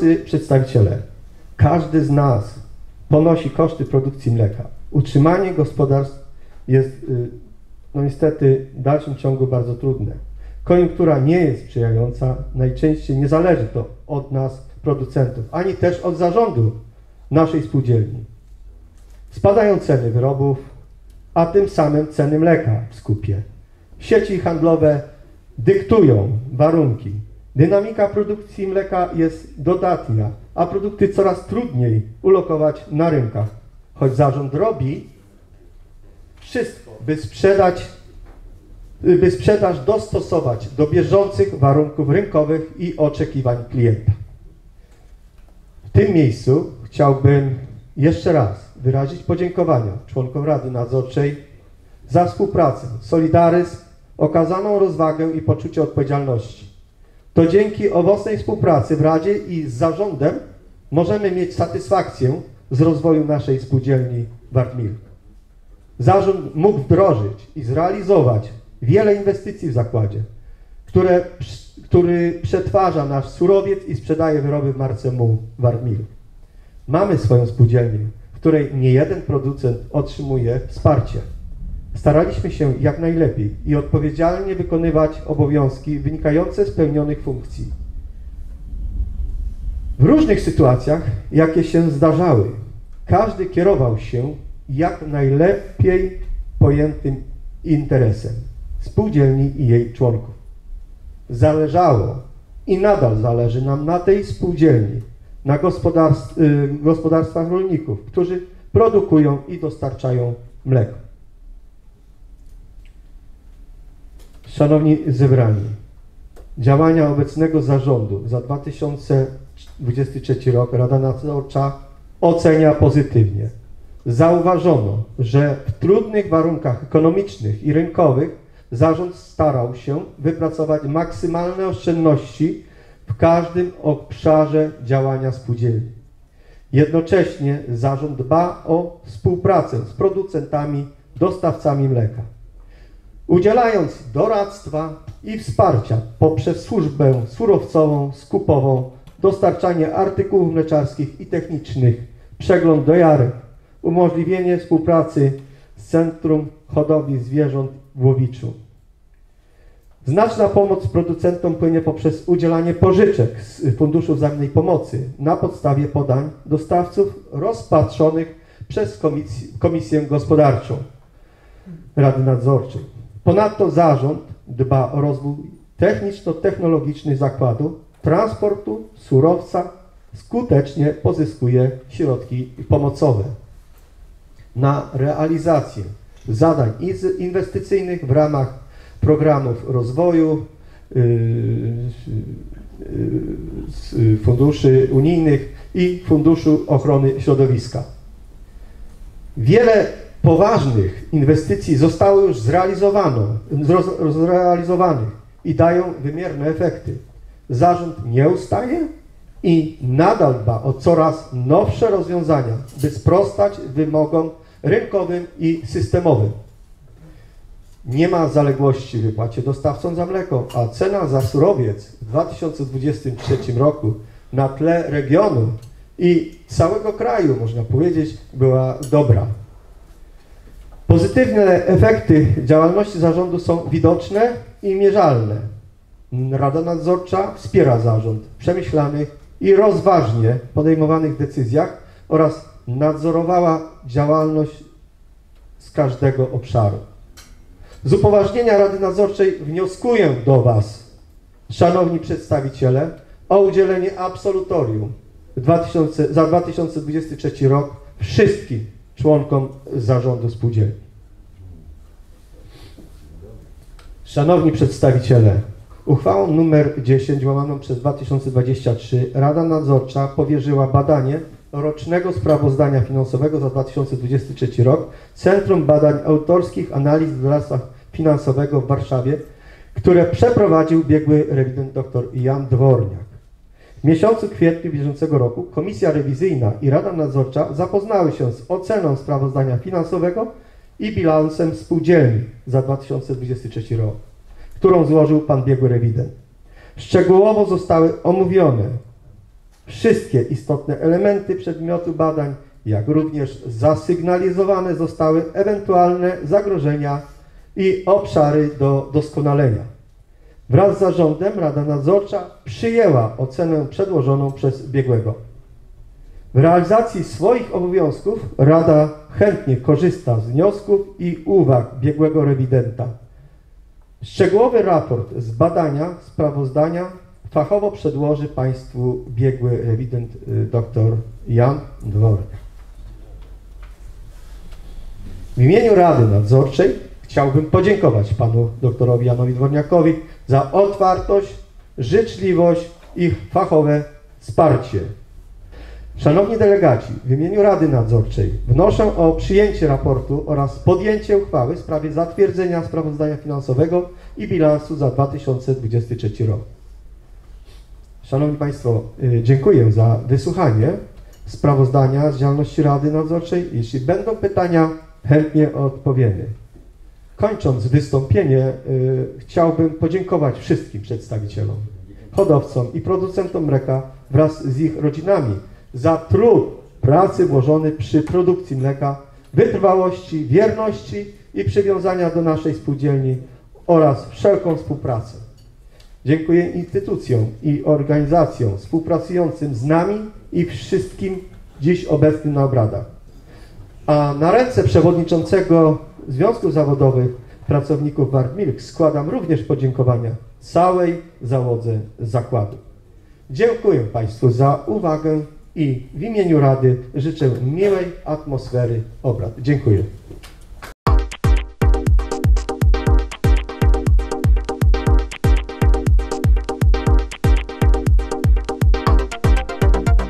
Drodzy przedstawiciele, każdy z nas ponosi koszty produkcji mleka. Utrzymanie gospodarstw jest y, no niestety w dalszym ciągu bardzo trudne. Koniunktura nie jest sprzyjająca, najczęściej nie zależy to od nas, producentów, ani też od zarządu naszej spółdzielni. Spadają ceny wyrobów, a tym samym ceny mleka w skupie. Sieci handlowe dyktują warunki. Dynamika produkcji mleka jest dodatnia, a produkty coraz trudniej ulokować na rynkach. Choć zarząd robi wszystko, by sprzedać, by sprzedaż dostosować do bieżących warunków rynkowych i oczekiwań klienta. W tym miejscu chciałbym jeszcze raz wyrazić podziękowania członkom Rady Nadzorczej za współpracę, solidaryzm, okazaną rozwagę i poczucie odpowiedzialności. To dzięki owocnej współpracy w Radzie i z zarządem możemy mieć satysfakcję z rozwoju naszej spółdzielni Wartmilk. Zarząd mógł wdrożyć i zrealizować wiele inwestycji w zakładzie, które, który przetwarza nasz surowiec i sprzedaje wyroby w marce MUL Wartmilk. Mamy swoją spółdzielnię, w której nie jeden producent otrzymuje wsparcie. Staraliśmy się jak najlepiej i odpowiedzialnie wykonywać obowiązki wynikające z pełnionych funkcji. W różnych sytuacjach, jakie się zdarzały, każdy kierował się jak najlepiej pojętym interesem spółdzielni i jej członków. Zależało i nadal zależy nam na tej spółdzielni, na gospodarstw, y, gospodarstwach rolników, którzy produkują i dostarczają mleko. Szanowni zebrani, działania obecnego zarządu za 2023 rok Rada Nadzorcza ocenia pozytywnie. Zauważono, że w trudnych warunkach ekonomicznych i rynkowych zarząd starał się wypracować maksymalne oszczędności w każdym obszarze działania spółdzielni. Jednocześnie zarząd dba o współpracę z producentami, dostawcami mleka. Udzielając doradztwa i wsparcia poprzez służbę surowcową, skupową, dostarczanie artykułów mleczarskich i technicznych, przegląd dojarek, umożliwienie współpracy z Centrum Hodowli Zwierząt w Łowiczu. Znaczna pomoc producentom płynie poprzez udzielanie pożyczek z Funduszu Wzajemnej Pomocy na podstawie podań dostawców rozpatrzonych przez Komisję, Komisję Gospodarczą Rady Nadzorczej. Ponadto zarząd dba o rozwój techniczno-technologiczny zakładu, transportu, surowca, skutecznie pozyskuje środki pomocowe na realizację zadań inwestycyjnych w ramach programów rozwoju, yy, yy, funduszy unijnych i Funduszu Ochrony Środowiska. Wiele poważnych inwestycji zostało już zrealizowanych i dają wymierne efekty. Zarząd nie ustaje i nadal dba o coraz nowsze rozwiązania, by sprostać wymogom rynkowym i systemowym. Nie ma zaległości w wypłacie dostawcom za mleko, a cena za surowiec w 2023 roku na tle regionu i całego kraju, można powiedzieć, była dobra. Pozytywne efekty działalności zarządu są widoczne i mierzalne. Rada Nadzorcza wspiera zarząd w przemyślanych i rozważnie podejmowanych decyzjach oraz nadzorowała działalność z każdego obszaru. Z upoważnienia Rady Nadzorczej wnioskuję do Was, szanowni przedstawiciele, o udzielenie absolutorium 2000, za 2023 rok wszystkim członkom zarządu spółdzielni. Szanowni przedstawiciele, uchwałą nr 10 łamaną przez 2023 Rada Nadzorcza powierzyła badanie rocznego sprawozdania finansowego za 2023 rok Centrum Badań Autorskich Analiz Doradztwa Finansowego w Warszawie, które przeprowadził biegły rewident dr Jan Dworniak. W miesiącu kwietniu bieżącego roku Komisja Rewizyjna i Rada Nadzorcza zapoznały się z oceną sprawozdania finansowego i bilansem spółdzielni za 2023 rok, którą złożył pan biegły rewident. Szczegółowo zostały omówione Wszystkie istotne elementy przedmiotu badań, jak również zasygnalizowane zostały ewentualne zagrożenia i obszary do doskonalenia. Wraz z zarządem Rada Nadzorcza przyjęła ocenę przedłożoną przez biegłego. W realizacji swoich obowiązków Rada chętnie korzysta z wniosków i uwag biegłego rewidenta. Szczegółowy raport z badania, sprawozdania fachowo przedłoży Państwu biegły rewident y, dr Jan Dworek. W imieniu Rady Nadzorczej chciałbym podziękować Panu doktorowi Janowi Dworniakowi za otwartość, życzliwość i fachowe wsparcie. Szanowni delegaci, w imieniu Rady Nadzorczej wnoszę o przyjęcie raportu oraz podjęcie uchwały w sprawie zatwierdzenia sprawozdania finansowego i bilansu za 2023 rok. Szanowni Państwo, y, dziękuję za wysłuchanie sprawozdania z działalności Rady Nadzorczej. Jeśli będą pytania, chętnie odpowiemy. Kończąc wystąpienie, y, chciałbym podziękować wszystkim przedstawicielom, hodowcom i producentom mleka wraz z ich rodzinami za trud pracy włożony przy produkcji mleka, wytrwałości, wierności i przywiązania do naszej spółdzielni oraz wszelką współpracę. Dziękuję instytucjom i organizacjom współpracującym z nami i wszystkim dziś obecnym na obradach. A na ręce przewodniczącego Związków Zawodowych Pracowników Wartmilk składam również podziękowania całej załodze zakładu. Dziękuję Państwu za uwagę i w imieniu Rady życzę miłej atmosfery obrad. Dziękuję.